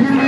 ਨਾਮ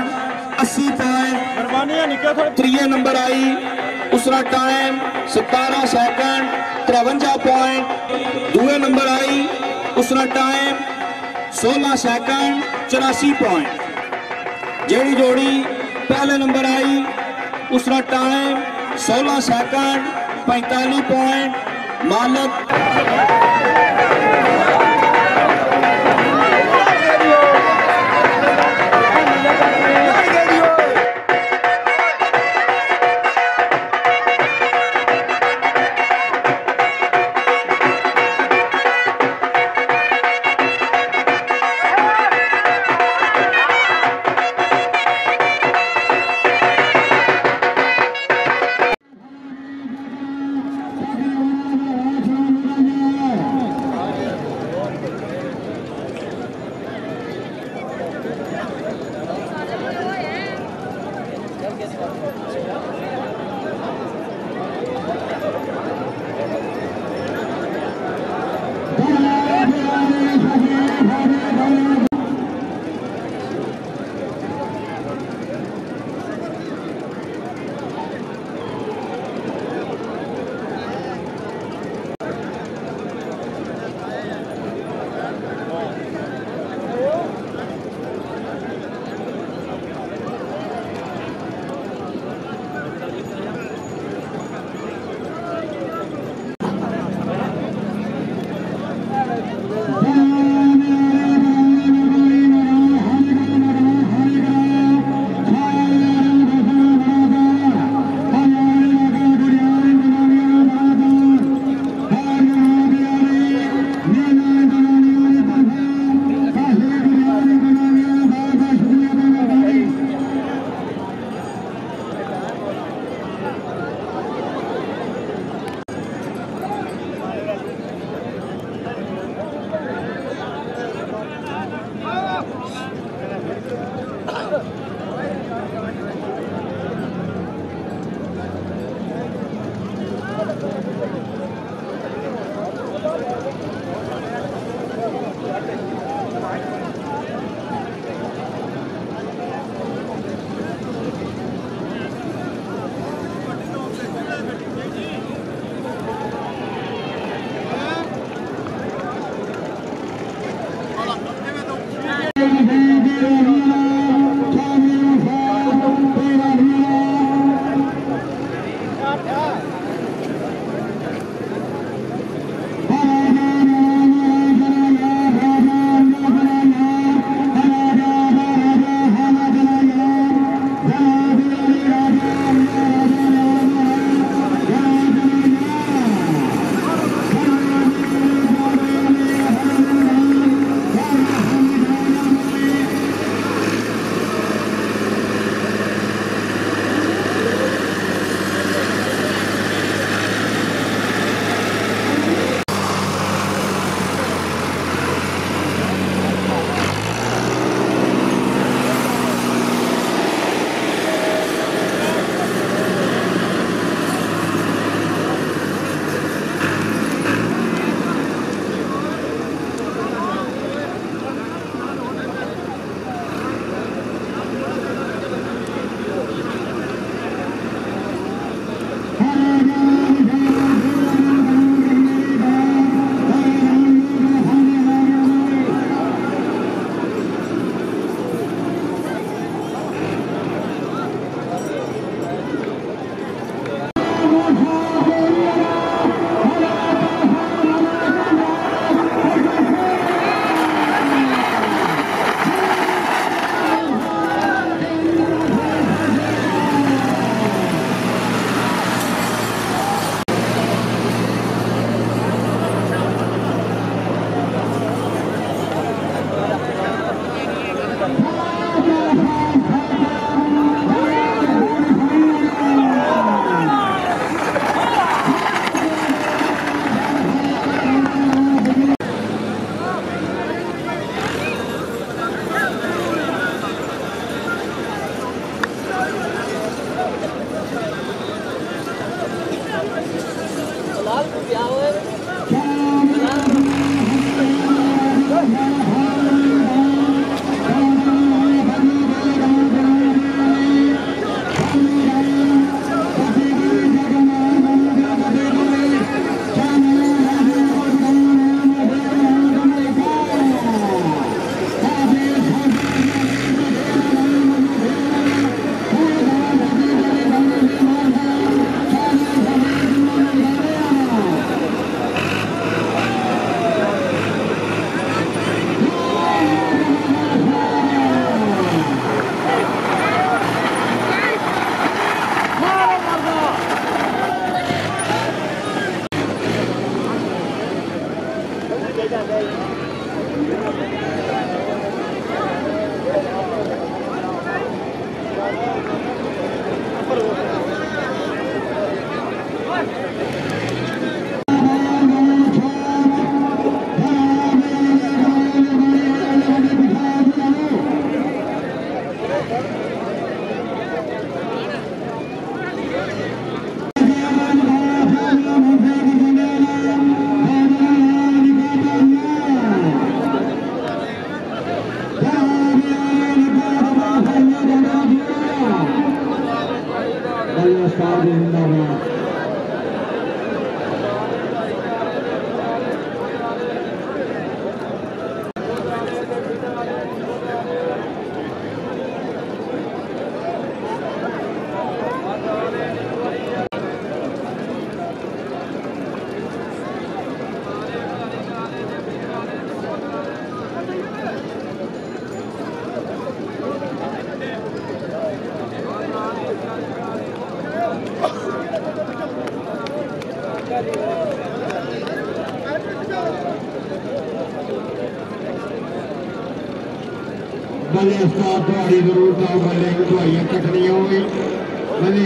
छियासी पॉइंट त्रिय नंबर आई। उसका टाइम सतारह सैकंड तिरवंजा पॉइंट दुए नंबर आई। उसका टाइम सोलह सैकंड चौरासी पॉइंट जड़ी जोड़ी पहले नंबर आई उसका टाइम सोलह सैकंड पैंताली पॉइंट मालक। भले स्टाफ थोड़ी ज़रूर तो भले दवाइयाँ कटनियाँ होगी भले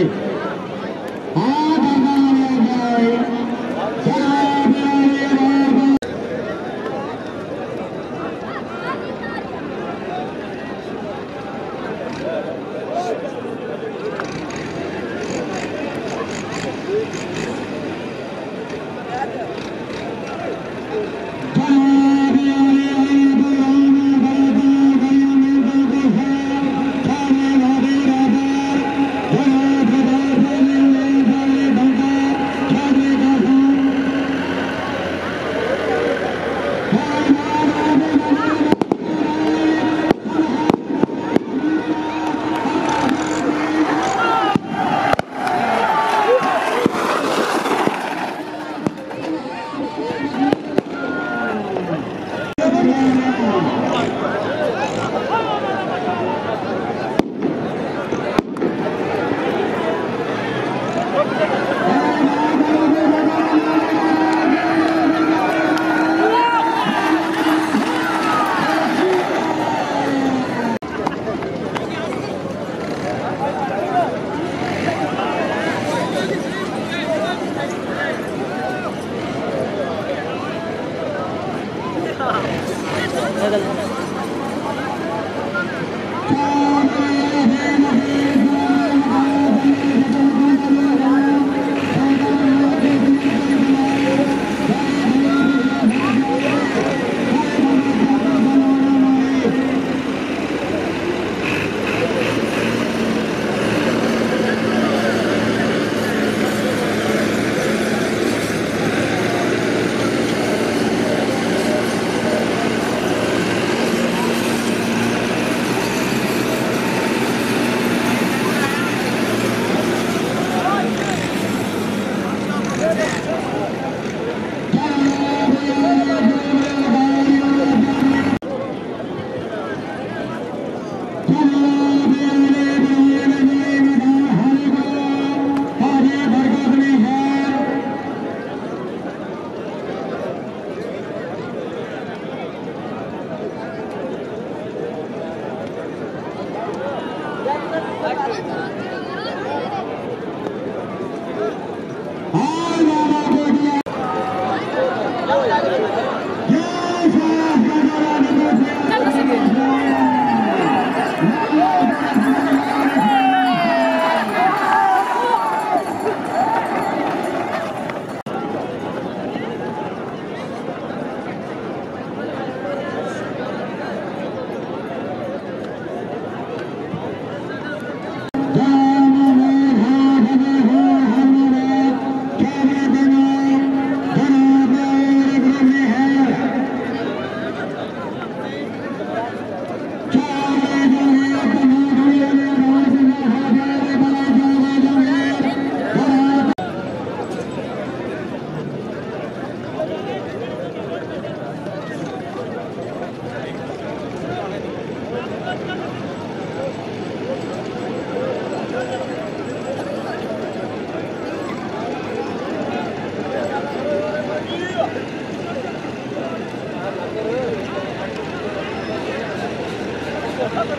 Thank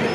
you.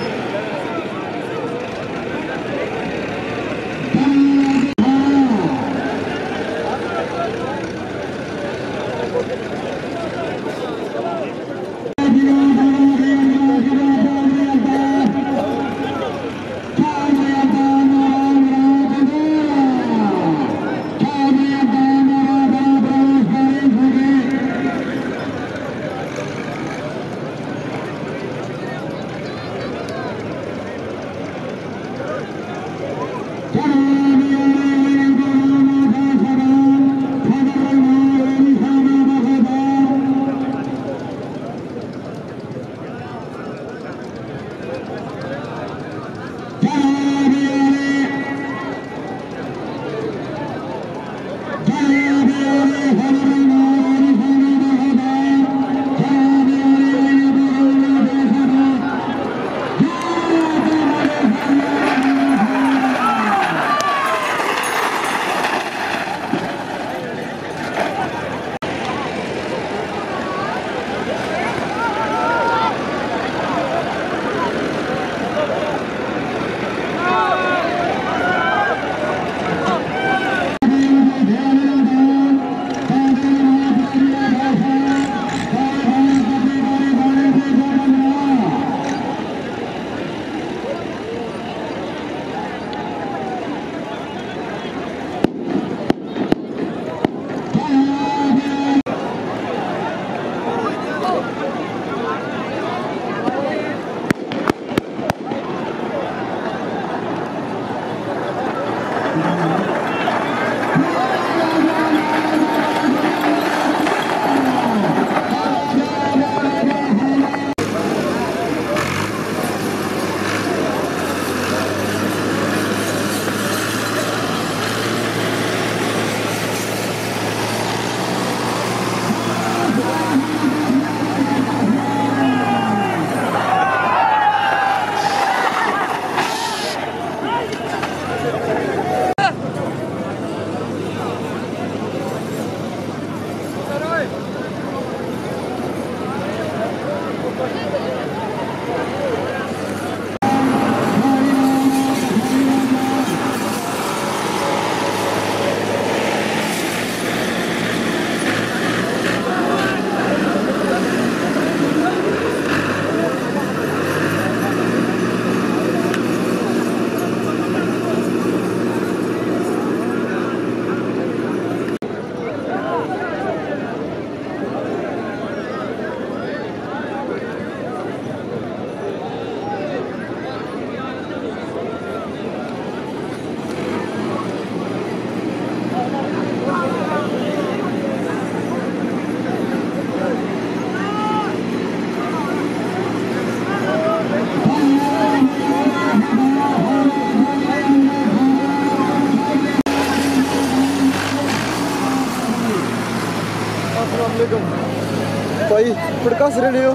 कसरी लियो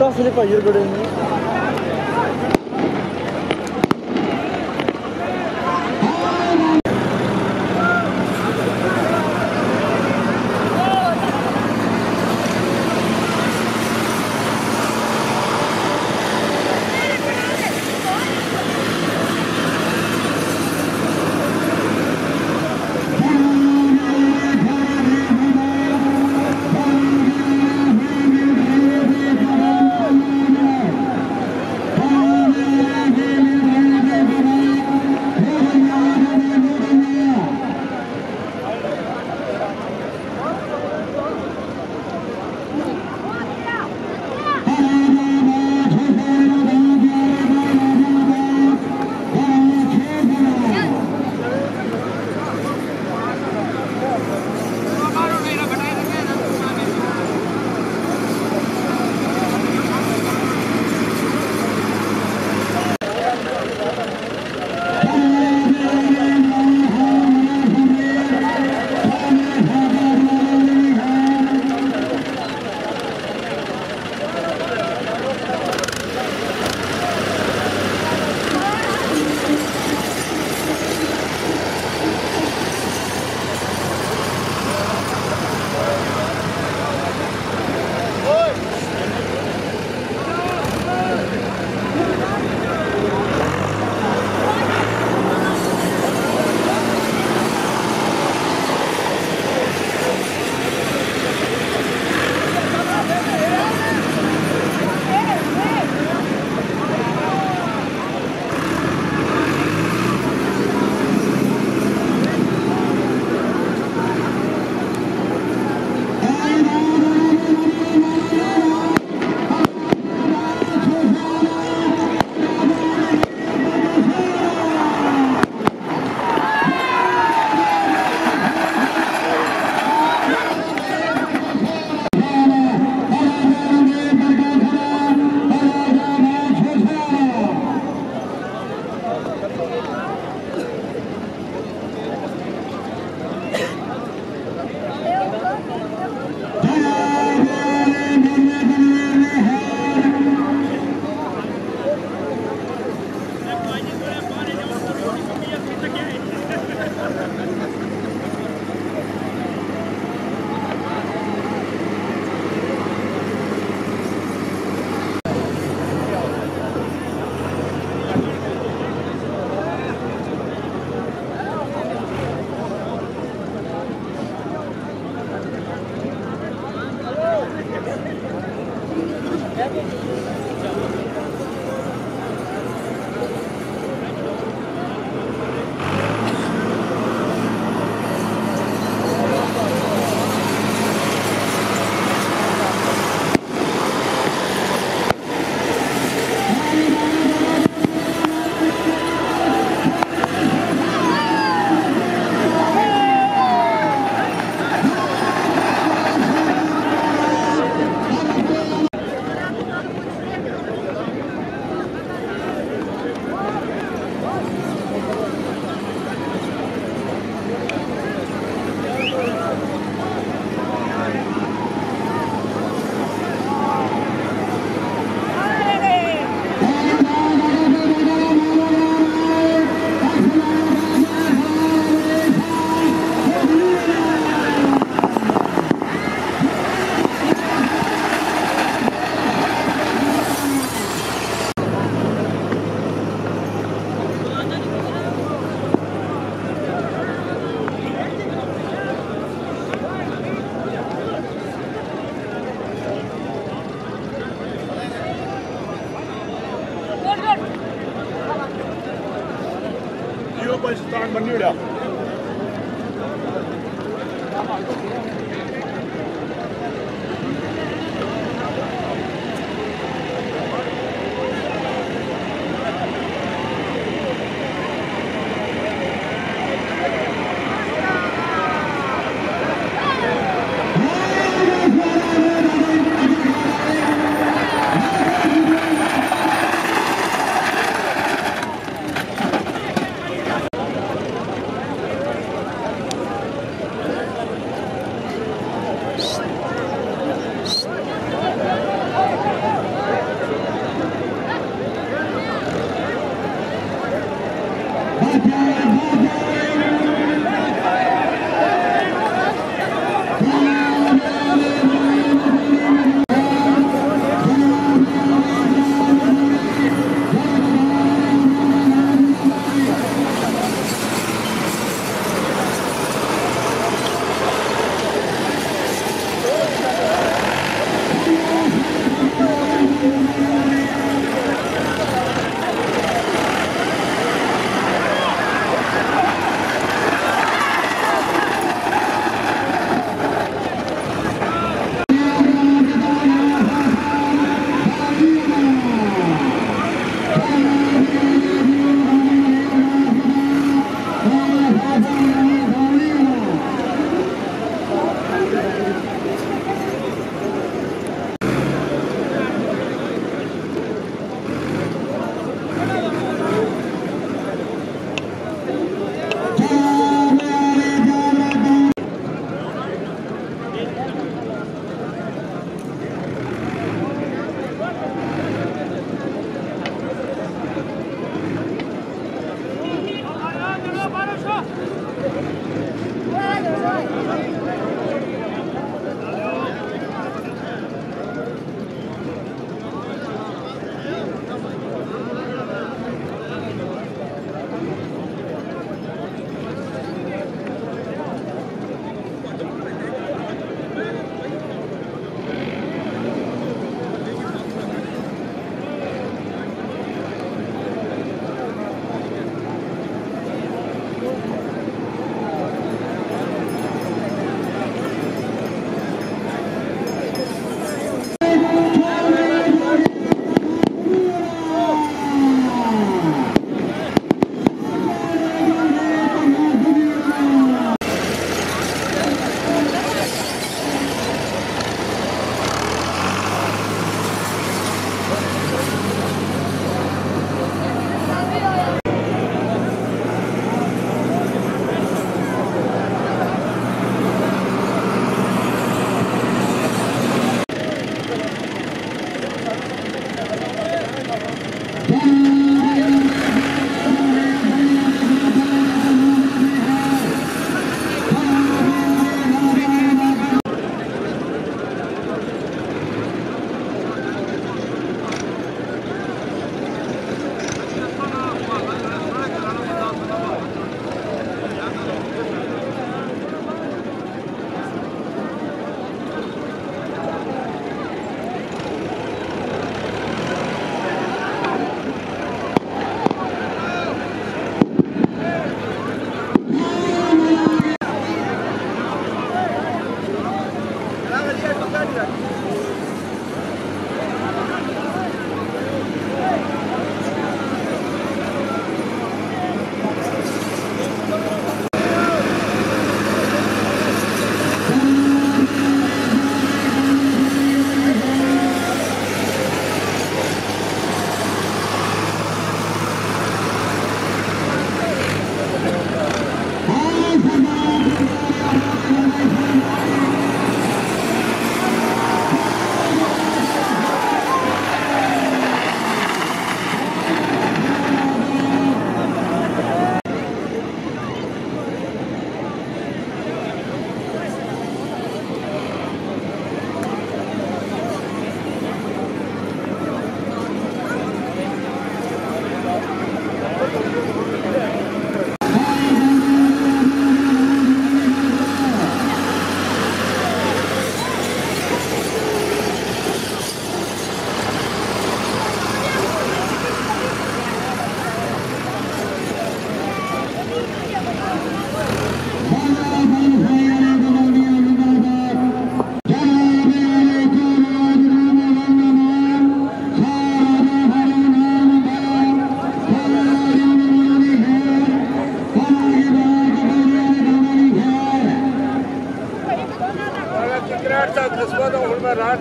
कसरी पहिरो गऱ्यो नि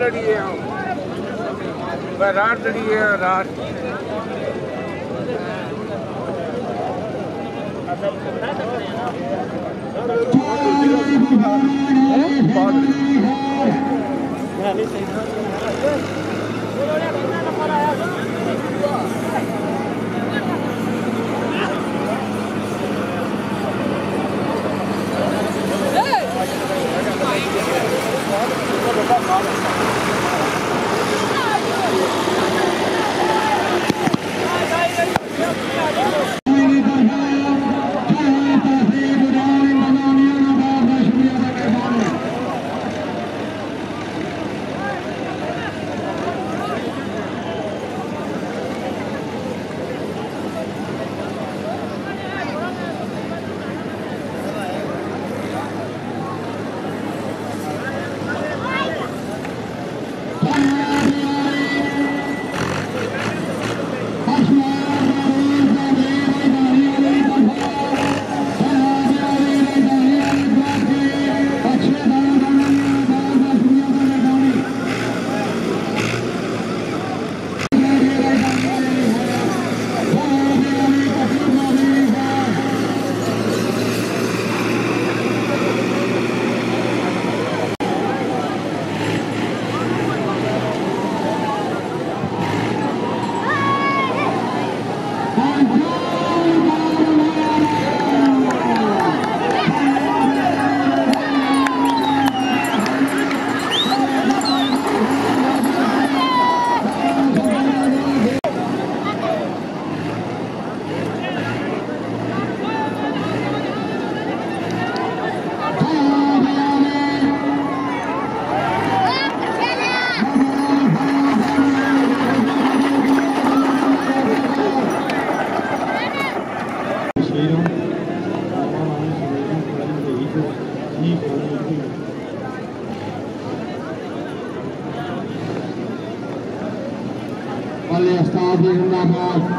लिए हम। रात लिए रात। बहुत ਜੀ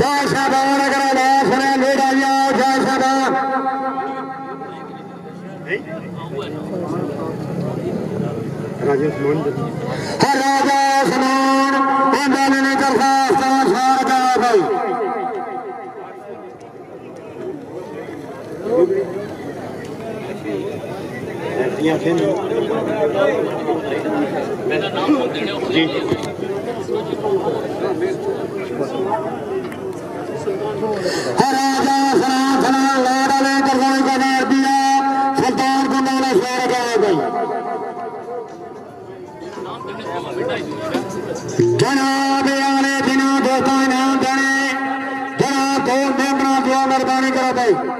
जय सबान लूड़ी आ जय सबान सारका भाई। सर्दियाँ थे जी। जनाब आने बिना दोस्तान देने जना दो मेहमान दिया मेहरबानी करा भाई।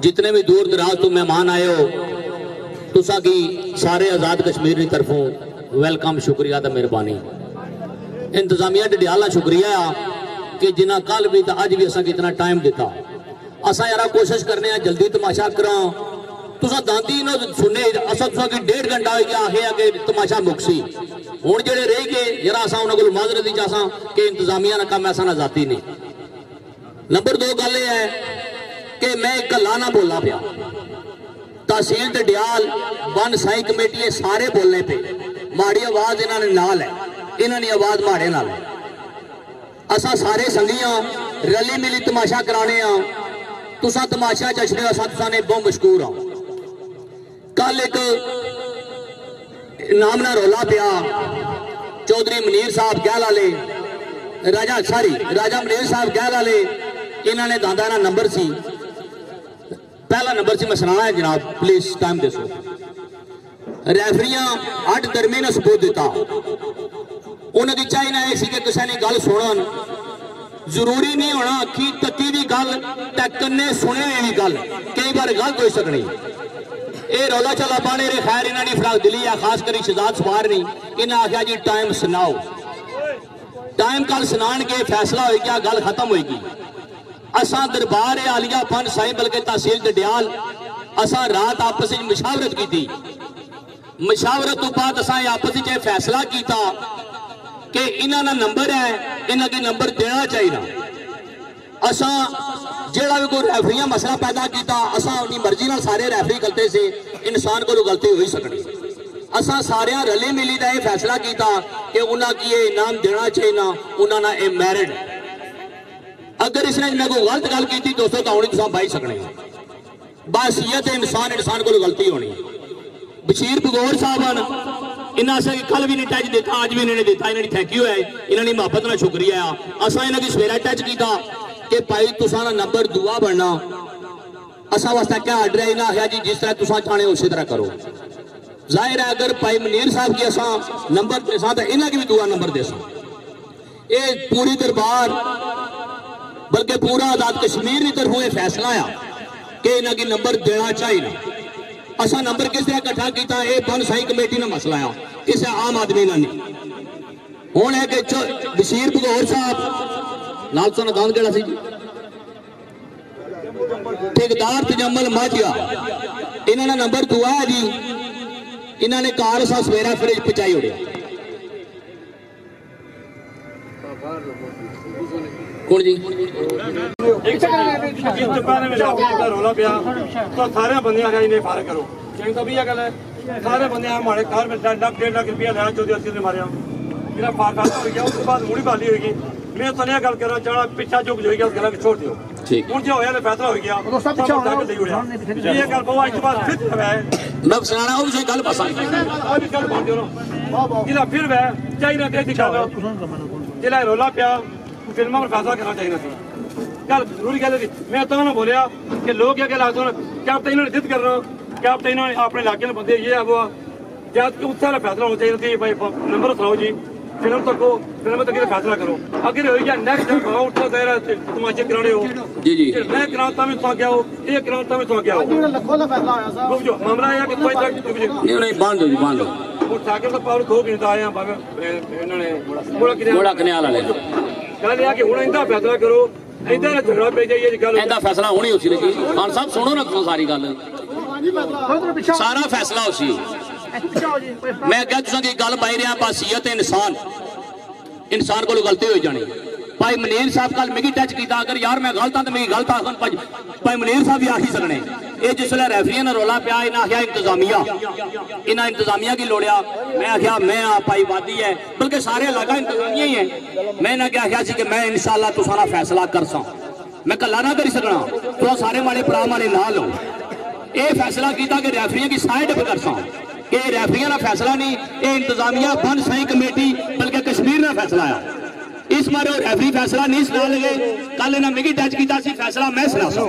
जितने भी दूर दराज तुम मेहमान आए हो, तुसा की सारे आज़ाद कश्मीर की तरफों वेलकम शुक्रिया तो मेहरबानी। इंतजामिया डिडियाला शुक्रिया कि जिन्हें कल भी तो अज भी असा कितना टाइम दिता। असा यार कोशिश करने हैं जल्दी तमाशा करा। तुसा दांदी ना सुने असा तुसा की डेढ़ घंटा हो गया आखे आगे तमाशा मुकसी। हूँ जो रेह गए जरा असा उन्होंने को माजरत चाहा कि इंतजामिया का कम ऐसा ना जाती नहीं नंबर दो गल है ਕਿ ਮੈਂ ਇਕੱਲਾ ਨਾ ਬੋਲਾਂ ਪਿਆ। ਤਹਿਸੀਲ ਤੇ ਡਿਆਲ ਵਨ ਸਾਈ ਕਮੇਟੀ ਇਹ ਸਾਰੇ ਬੋਲਨੇ ਪਏ। ਮਾੜੀ ਆਵਾਜ਼ ਇਹਨਾਂ ਨੇ ਨਾਲ ਹੈ। ਇਹਨਾਂ ਦੀ ਆਵਾਜ਼ ਮਾੜੇ ਨਾਲ ਹੈ। ਅਸਾਂ ਸਾਰੇ ਸੰਗੀਆਂ ਰਲੀ ਮਿਲੀ ਤਮਾਸ਼ਾ ਕਰਾਣੇ ਆ ਤੁਸੀਂ ਤਮਾਸ਼ਾ ਜਸ਼ਨੇ ਅਸਾਂ ਤੁਸਾਂ ਨੇ ਬਹੁਤ ਮਸ਼ਹੂਰ ਆ ਕੱਲ ਇੱਕ ਨਾਮ ਨਾਲ ਰੋਲਾ ਪਿਆ। ਚੌਧਰੀ ਮਨੀਰ ਸਾਹਿਬ ਗਹਿਲ ਵਾਲੇ, ਰਾਜਾ ਸਾਰੀ ਰਾਜਾ ਮਨੀਰ ਸਾਹਿਬ ਗਹਿਲ ਵਾਲੇ, ਇਹਨਾਂ ਨੇ ਦਾਦਾ ਦਾ ਨੰਬਰ ਸੀ। पहला नंबर से मैं सुनाना जनाब प्लीज़ टाइम दसो रेफरिया अड दरमे ने सबूत दिता। उन्होंने चाहना यह कि किसी ने गल सुन ज़रूरी नहीं होना कि तकी की गल कन्ने सुने हुई गल। कई बार गलत हो सकनी। ये रौला चला पाने रे, खैर इन्होंने फ़िलहाल दिली है खास करी शहजाद सवार नहीं इन्हें आख्या जी टाइम सुनाओ। टाइम कल सुना के फैसला हो गया गल खत्म होगी असा दरबार आलिया फन साई बल्कि तहसील डडियाल असा रात आपस में मुशावरत की मुशावरत तो बाद असा आपस में फैसला किया कि इन्हों नंबर है इन्हों नंबर देना चाहिए असा जोड़ा भी कोई रैफरी मसला पैदा किया असा अपनी मर्ज़ी सारे रैफरी करते से इंसान को गलती हो ही सकनी। असा सारे रले मिली का यह फैसला किया कि उन्हें की इनाम देना चाहिए उन्होंने मैरिड अगर इसने इन्हें कोई गलत गल की दोस्तों तो हूँ इंसान बह सकने? बासीयत इंसान इंसान को गलती होनी। बशीर भगोर साहब हैं इन्हें असं कल भी नहीं टच दिता अज भी इन्होंने दिता इन्होंने थैंक यू है। इन्होंने मुहब्बत ना शुक्रिया असा इन्हों सवेरा टच किया कि भाई तुसा नंबर दुआ बनना। असा वास्ते क्या आर्डर है? इन्हें आख्या जी, जिस तरह तुसा चाहने उसी तरह करो। ज़ाहिर है, अगर भाई मनीर साहब की असा नंबर देसा तो इन्हें भी दुआ नंबर देसा ये दरबार बल्कि पूरा आज़ाद कश्मीर की तरफों यह फैसला आया कि इन्होंने नंबर देना चाहिए असा नंबर किस तरह इकट्ठा किया बन साई कमेटी ने मसला आया। किसी आम आदमी ने नहीं हूँ है कि बशीर भगौर साहब, लाल तो नाम जरा ठेकेदार तजमल माझिया इन्होंने नंबर दुआ है जी। इन्होंने कार सा सवेरा फ्रिज पहुंचाई उड़िया ਕੌਣ ਜੀ ਇੱਕ ਸੈਕਿੰਡ ਇਸ ਚੱਪਾ ਨੇ ਮੇਰਾ ਆਪਣਾ ਰੋਲਾ ਪਿਆ ਤਾਂ ਸਾਰੇ ਬੰਦੇ ਆ ਗਏ ਨੇ ਫਾਰ ਕਰੋ ਚੰਗ ਤਾਂ ਵੀ ਇਹ ਗੱਲ ਹੈ ਸਾਰੇ ਬੰਦੇ ਆ ਮਾੜੇ ਕਾਰ ਵਿੱਚ ਲੱਖ ਡੇਢ ਲੱਖ ਰੁਪਇਆ ਲੈਣਾ ਚੋਦੀ ਅਸੀਂ ਨੇ ਮਾਰਿਆ ਮੇਰਾ ਫਾਰ ਫਾਰ ਹੋ ਗਿਆ ਉਸ ਤੋਂ ਬਾਅਦ ਮੂੜੀ ਬਾਲੀ ਹੋਏਗੀ ਮੈਂ ਤਾਂ ਇਹ ਗੱਲ ਕਰਾਂ ਚਾਹਣਾ ਪਿੱਛਾ ਝੁਕ ਜਾਏਗਾ ਉਸ ਗੱਲਾਂ ਵਿੱਚ ਛੋੜ ਦਿਓ ਠੀਕ ਹੁਣ ਜੇ ਹੋਇਆ ਤਾਂ ਫੈਸਲਾ ਹੋ ਗਿਆ ਉਹ ਸਭ ਪਿੱਛਾ ਹੋਣਾ ਇਹ ਗੱਲ ਬਹੁਤ ਅੱਜ ਬਾਅਦ ਫਿਰ ਹੈ ਮੈਂ ਸੁਣਾਣਾ ਉਹ ਵੀ ਗੱਲ ਪਸੰਦ ਆ ਵੀ ਗੱਲ ਬਣ ਦਿਓ फ़िल्मों पर फैसला करना चाहिए था। क्या ज़रूरी कहते थे मैं तो ना बोलिया कि लोग क्या कहला क्या आप तो इन्होंने जिद कर रहे हो। क्या आप तो इन्होंने अपने इलाके में बंदे ये है वो क्या उससे फैसला होना चाहिए थी भाई नंबर सुनाओ जी। फ़िल्म तक को फ़िल्म तक फैसला करो। अगर हो गया नेक्स्ट टाइम भाव उठा दे रहा तमाशे कराने हो। जी जी। मैं कराता में तो क्या हो ये कराता में तो क्या हो जो मामला है कि कोई तक नहीं नहीं बंद तो हो जी बंद हो उठा के तो पावर दो घंटा आए हैं बाबा। इन्होंने मोड़ा किने वाला। ले ਗੱਲ ਆ ਕਿ ਹੁਣ ਇਹਦਾ ਫੈਸਲਾ ਕਰੋ ਇਦਾਂ ਨਾ ਝਗੜਾ ਪੈ ਜਾਈਏ ਜੀ, ਗੱਲ ਇਹਦਾ ਫੈਸਲਾ ਹੋਣੀ ਉਸੇ ਲਈ ਖਾਨ ਸਾਹਿਬ, ਸੁਣੋ ਨਾ ਤੁਸੀਂ ਸਾਰੀ ਗੱਲ। ਸਾਰਾ ਫੈਸਲਾ ਉਸੇ ਮੈਂ ਅੱਗੇ ਤੁਸੀਂ ਦੀ ਗੱਲ ਪਾਈ ਰਿਹਾ ਪਾਸੀਅਤ ਇਨਸਾਨ। ਇਨਸਾਨ ਕੋਲੋਂ ਗਲਤੀ ਹੋਈ ਜਾਣੀ। भाई मनीर साहब, कल मिगी टच किया अगर यार मैं गलत हाँ तो मिगी गलत आखन, भाई मनीर साहब भी आखी सकने ये जिसले रेफरिया ने रौला पिया इन्हें आख्या इंतजामिया। इन्हें इंतजामिया की लोड़िया मैं आख्या मैं आ भाई वादी है बल्कि सारे अलग इंतजामिया ही है। मैं इन्हें क्या आख्या कि मैं इन शाला तुसारा फैसला कर सा मैं कला ना करी सकना तो सारे माड़े भरा माड़े ना लो ये फैसला किया कि रेफरिया की साइड पर कर सा ये रेफरिया का फैसला नहीं ये इंतजामिया बन सही कमेटी, बल्कि कश्मीर ने फैसला आया। नीस मारे और फैसला नीस ना लगे। कल इन्हें मिगी टच किया फैसला मैं सनासो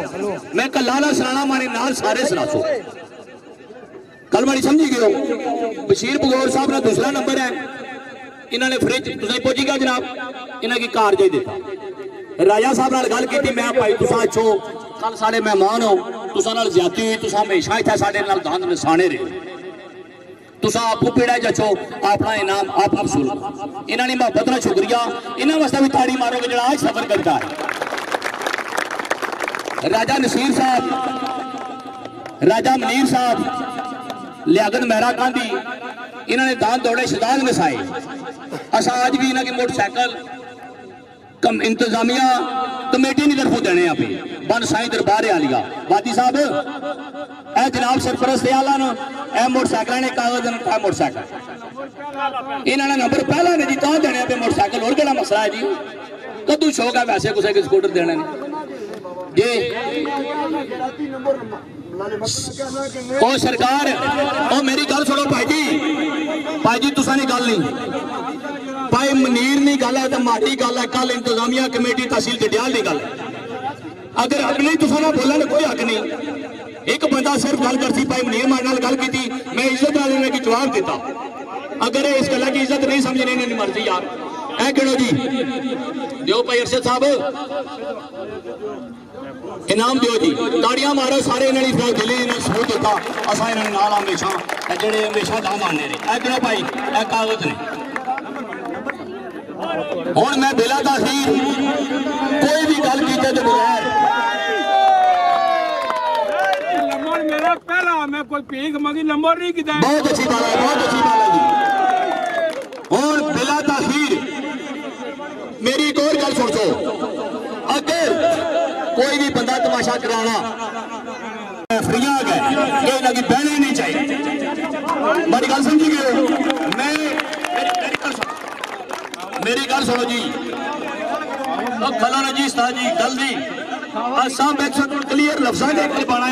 मैं कला ना मारे नाल सारे सनासो कल मारी समझी गए बशीर बगौर साहब का दूसरा नंबर है। इन्होंने फ्रिज तुझे पहुँची गया जनाब? इन्हें की कार दे दिता राजा साहब न गल की मैं भाई तुसा अच्छो कल साढ़े मेहमान हो। तुसा ज़्यादा हुई, तुसा हमेशा इतने साढ़े गंद नसाने रहे। ਤੁਸੀਂ ਆਪੂ ਪੀੜਾ ਜੱਚੋ ਆਪਣਾ ਇਨਾਮ ਆਪ ਵਸੂਲ ਕਰੋ। ਇਹਨਾਂ ਨੇ ਮੁਹੱਬਤ ਨਾਲ ਸ਼ੁਕਰੀਆ ਇਹਨਾਂ ਵਾਸਤੇ ਵੀ ਤਾੜੀ ਮਾਰੋਗੇ ਜਿਹੜਾ ਅੱਜ ਸਫਰ ਕਰਦਾ ਹੈ ਰਾਜਾ ਨਸੀਰ ਸਾਹਿਬ ਰਾਜਾ ਮਨੀਰ ਸਾਹਿਬ ਲਿਆਕਤ ਮਹਿਰਾ ਗਾਂਧੀ ਇਹਨਾਂ ਨੇ ਦਾਨ ਦੌੜੇ ਸ਼ਦਾਦ ਨਸਾਏ ਅਸਾਂ ਅੱਜ ਵੀ ਇਹਨਾਂ ਕੇ ਮੋਟਰਸਾਈਕਲ ਕਮ ਇੰਤਜ਼ਾਮੀਆ ਕਮੇਟੀ ਦੀ ਤਰਫੋਂ ਦੇਣੇ ਆਪੇ ਬਨ ਸਾਈ ਦਰਬਾਰ ਆਲੀਆ ਵਾਦੀ ਸਾਹਿਬ ਇਹ ਜਨਾਬ ਸਰਪ੍ਰਸਤ ਆਲਾ એ મોટરસાયકલ ને કાળો જણ આ મોટરસાયકલ એના નંબર પહેલા ને જી તો જણે બે મોટરસાયકલ ઓર કેડા મસલા જી કદું શોક આ વૈસે કોસે કે ओ सरकार ओ मेरी गल सुनो भाई जी भाई जी तुसा गल नहीं भाई मनीर की गल है तो माड़ी गल है कल इंतजामिया कमेटी तहसील जडियाल की गल अगर हक नहीं तुसा ना बोलने कोई हक नहीं ਨਾ ਬੋਲਣ ਕੋਈ ਹੱਕ ਨਹੀਂ ਇੱਕ ਬੰਦਾ ਸਿਰਫ ਗੱਲ ਕਰਸੀ ਭਾਈ ਮਨੀਰ ਮਾਨ ਨਾਲ ਗੱਲ ਕੀਤੀ ਮੈਂ ਇੱਜ਼ਤ ਨਾਲ ਇਹਨਾਂ ਕੀ ਜਵਾਬ ਦਿੱਤਾ ਅਗਰ ਇਹ ਇਸ ਗੱਲਾਂ ਦੀ ਇੱਜ਼ਤ ਨਹੀਂ ਸਮਝਣੇ ਇਹਨਾਂ ਦੀ ਮਰਜ਼ੀ ਯਾਰ ਐ ਕਿਹੜੋ ਜੀ ਦਿਓ ਭਾਈ ਅਰਸ਼ਦ ਸਾਹਿਬ ਇਨਾਮ ਦਿਓ ਜੀ ਤਾੜੀਆਂ ਮਾਰੋ ਸਾਰੇ ਇਹਨਾਂ ਦੀ ਫਿਰ ਦਿੱਲੀ ਨੇ ਸਬੂਤ ਦਿੱਤਾ ਅਸਾਂ ਇਹਨਾਂ ਦੇ ਨਾਲ ਹਮੇਸ਼ਾ ਇਹ ਜਿਹੜੇ ਹਮੇਸ਼ਾ ਦਾ ਮੰਨਦੇ ਨੇ ਇਹ ਕਿਹੜਾ ਭਾਈ ਇਹ ਕਾਗਜ਼ ਨੇ ਹੁਣ ਮੈਂ ਬਿਲਾ ਦਾ ਸੀ ਕੋਈ ਵੀ ਗੱਲ ਕੀਤੇ ਤੋਂ ਬਗੈਰ पहला मैं कोई भीख मंगी नंबर नहीं किया बहुत अच्छी बात है, बहुत अच्छी बात है और बिला तखीर मेरी एक और गल सोचो अगर कोई भी बंदा तमाशा कराना फरियाद है ये ना कि बहना नहीं चाहिए। मेरी गल समझी गए मैं, मेरी गल सुनो। जी। खला रजिस्ता जी गल जी असा मैक्सर क्लियर लफ्जा के गल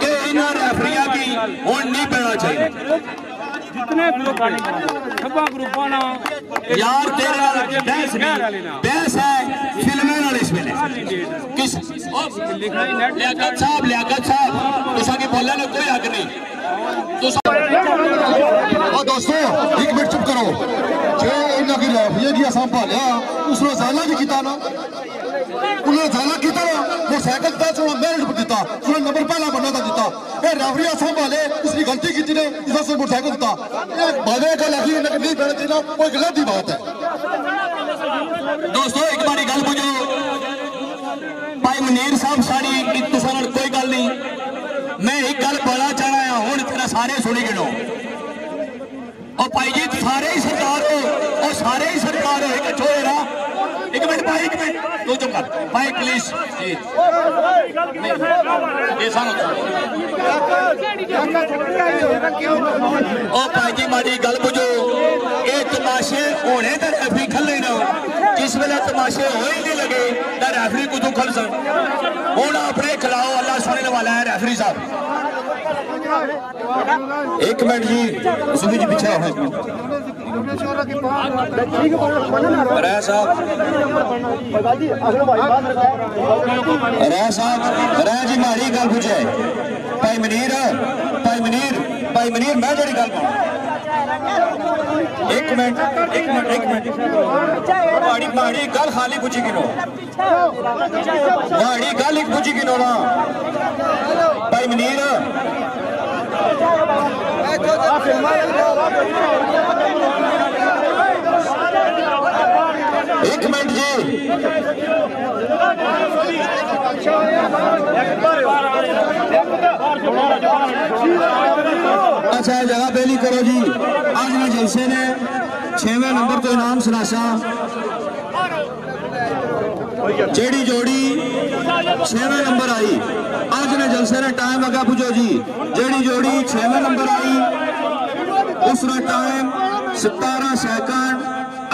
कि इन रेफरिया की हूँ नहीं पैना चाहिए यार तेरा बहस बहस है फ़िल्में लियाकत साहब लियाकत साहब तुसा की बोलने ने कोई हक नहीं दोस्तों एक मिनट चुप करो जो इन्ना की लाफिया की असां पालिया उसने ज़ाला भी किया ना करदा चलो मेरिट पर दिता। चलो नंबर पहला बनना था दिता। ए रेफरिया साहब वाले उसकी गलती की ने इसा से मोटरसाइकिल दिता। भावे गल अखी ने नहीं पहले देना कोई गलत ही बात है। दोस्तों, एक बारी गल बुझो। भाई मुनीर साहब सारी तुसां कोई गल नहीं। मैं एक गल बोलना चाहना है हुन सारे सुनी गिनो। भाई जी, सारे सरकार हो और सरकार तारीख में। दो जंगल भाई पुलिस। ओ भाई जी माड़ी गल बुझो। ये तमाशे होने तो रेफरी खले ना जिस वेले तमाशे हो ही नहीं लगे तो रैफरी कुछ खल सन? हूँ अपने खिलाओ, अल्लाह सुनने वाला है रेफरी साहब। एक मिनट जी सुबह जी पीछे राय साहब। राय साहब जी माड़ी गल पूछे। भाई मनीर भाई मनीर भाई मनीर, मैं जड़ी गल एक मिनट एक मिनट एक मिनट। माड़ी माड़ी गल खाली पूछी किनो। माड़ी गल एक पूछी किनो ना। भाई मनीर एक मिनट जी। अच्छा जगह पहली करो जी। आज मैं जलसे ने छेवें नंबर तो इनाम सुनासा जेडी जोड़ी छेवे नंबर आई। आज ने जलसे ने टाइम अगर पूछो जी। छवा नंबर आई। उसका टाइम सतारा सैकंड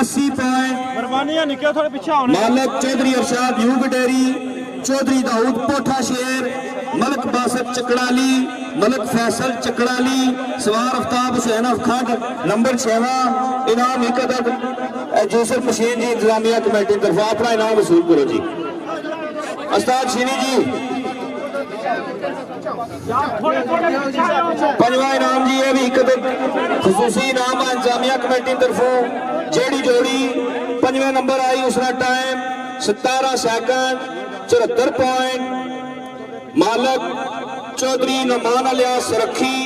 अस्सी पॉइंट मालक चौधरी अरशाद यू गडेरी चौधरी दाऊद पोठा शेर मलक बासत चकड़ाली मलक फैसल चकड़ाली सवार अफ्ताब हुसैन अफखंड नंबर छवा इनाम एक अदब जोसफ मशीन जी इंतजामिया कमेटी तरफा अपना इनाम वसूल करो जी। अस्ताद शिनी जी पंजवा इनाम जी ये भी एक अदद खसूसी इनाम है इंतजामिया कमेटी तरफों। जेड़ी जोड़ी पंजवें नंबर आई उसका टाइम सतारह सेकंड चौहत्तर पॉइंट मालक चौधरी नमान अलिया सुरखी,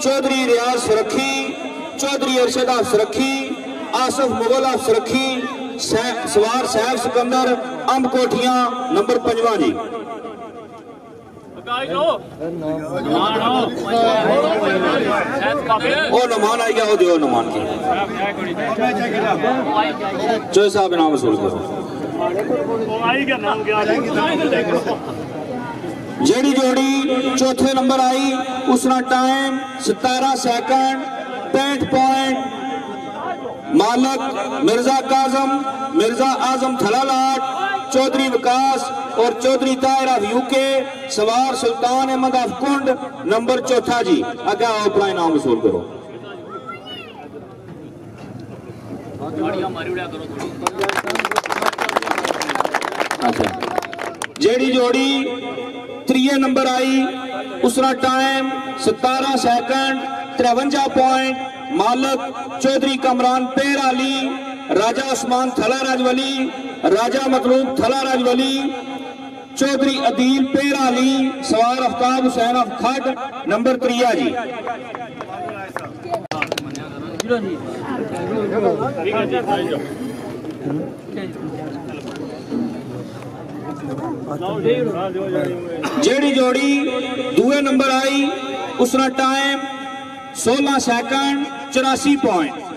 चौधरी रियाज सुरखी, चौधरी अरशद आप सुरखी, आसफ मुगल आप सुरखी सवार सैफ सिकंदर, अंब कोठियाँ, नंबर पंजवा ਉਹ ਨਮਾਨ ਆਈ ਗਿਆ ਉਹ ਦਿਓ ਨਮਾਨ ਕੀ ਜੋ ਸਾਹਿਬ ਇਨਾਮ ਵਸੂਲ ਕਰੋ ਜਿਹੜੀ ਜੋੜੀ ਚੌਥੇ ਨੰਬਰ ਆਈ ਉਸਦਾ ਟਾਈਮ 17 ਸੈਕਿੰਡ 65 ਪੁਆਇੰਟ मालक मिर्जा काजम मिर्जा आजम थलालाट चौधरी विकास और चौधरी ताहिर ऑफ़ यूके सवार सुल्तान अहमद ऑफ़ कुंड, नंबर चौथा जी। अगे आओ, अपना इनाम वसूल करो। अच्छा। जेड़ी जोड़ी त्रीए नंबर आई उसका टाइम सतारह सैकंड तिरवंजा पॉइंट मालक चौधरी कमरान पेर अली राजा उस्मान थला राजवली राजा मतलूब थला राजवली चौधरी अदील पेर सवार अफ्ताब हुसैन अफ खट नंबर त्रिया जी। जेड़ी जोड़ी दूए नंबर आई उसका टाइम 16 सैकंड चौरासी पॉइंट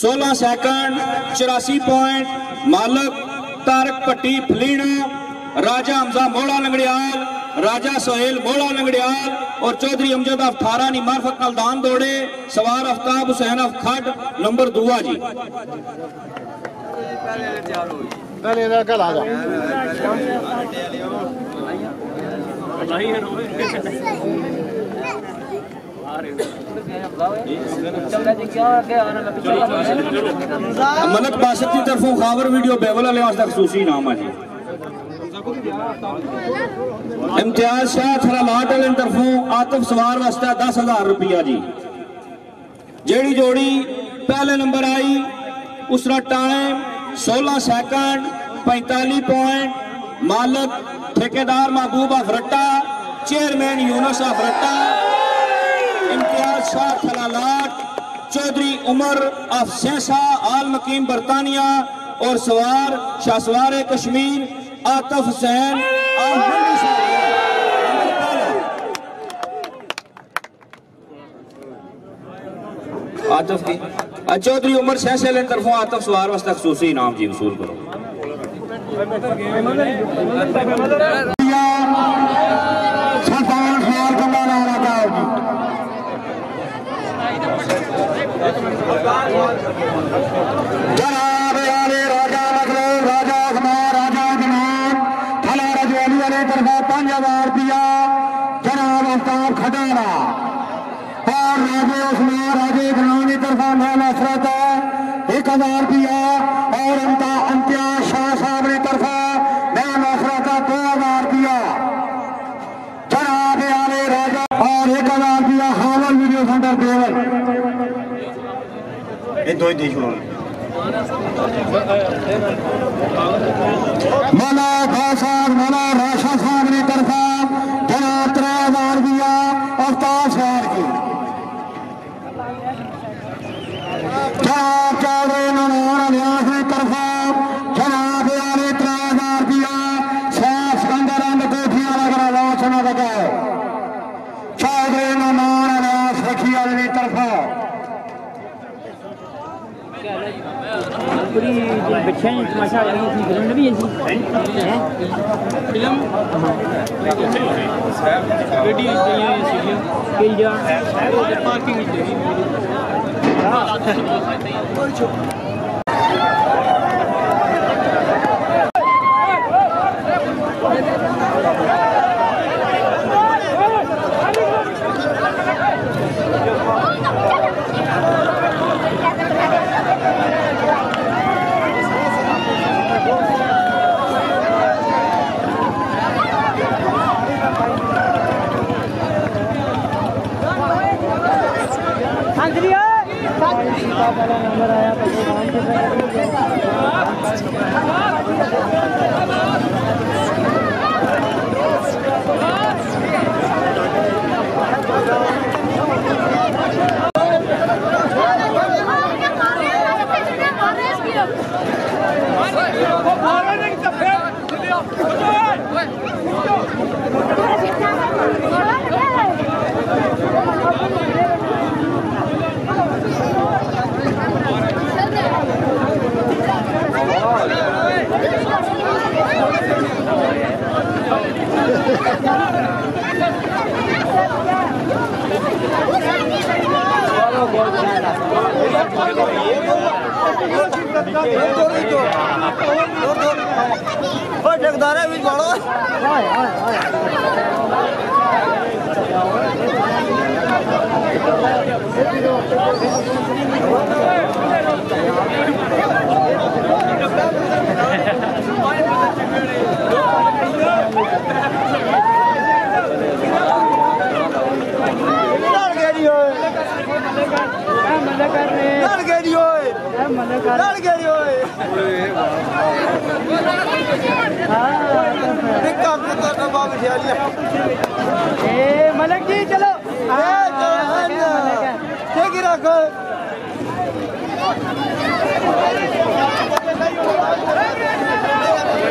सोलह सेकंड चौरासी पॉइंट मालक तारक पट्टी फलीना राजा हमजा मोड़ा लंगड़ियाल राजा सोहेल मोड़ा लंगड़ियाल और चौधरी अमजद अफ थारानी मार्फत नलदान दौड़े सवार अफ्ताब हुसैन अफ खट नंबर दुआ जी। पहले कल आ जा। मलक बासत की तरफों खावर वीडियो बेवल वाले वास्ते खसूसी इनाम है जी। इम्तियाज़ शाह थरा लाट वाले तरफों आतिफ सवार वास्ते दस हज़ार रुपया जी। जेड़ी जोड़ी पहले नंबर आई उसका टाइम 16 सेकंड 45 पॉइंट मालक, ठेकेदार महबूब अफरट्टा चेयरमैन यूनस इम्तियाज़ शाह थलालाट चौधरी उमर अफ सेसा आल मकीम बरतानिया और सवार शाहसवार कश्मीर, आतफ हुसैन। आतफ की चौधरी उमर सहसे तरफों आतफ सवार वास्ते खसूसी इनाम जी वसूल करो ठेकेदार है बड़ो Thank you. मज़ा कर रहे हैं। लड़ गई ओए। मज़ा कर लड़ गई ओए। दिक्का पुत्र का बाप शालिया ए मलक जी चलो। ए चलो हाँ, हाँ, हाँ। ठीक ही रखो। Thank you.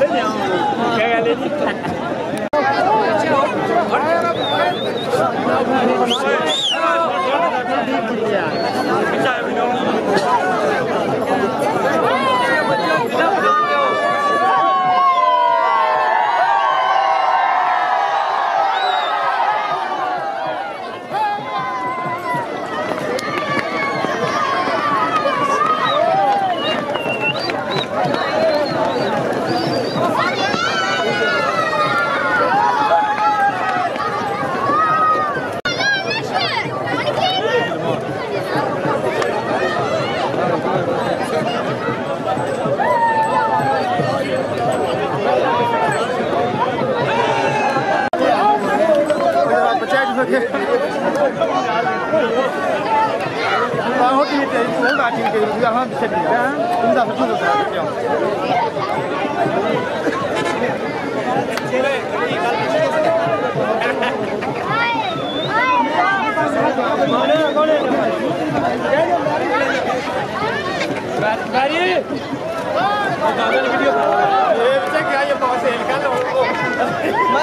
잘했네요.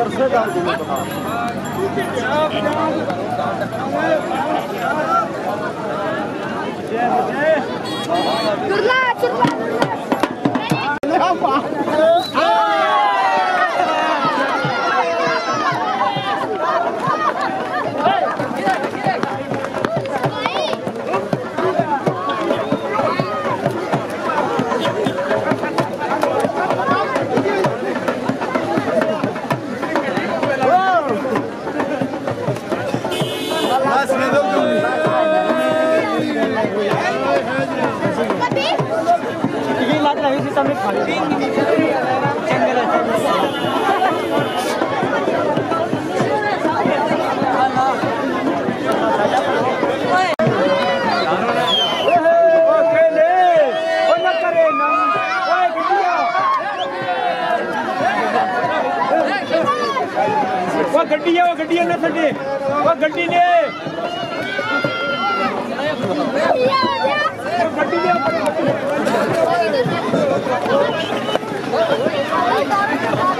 Bus Thank you.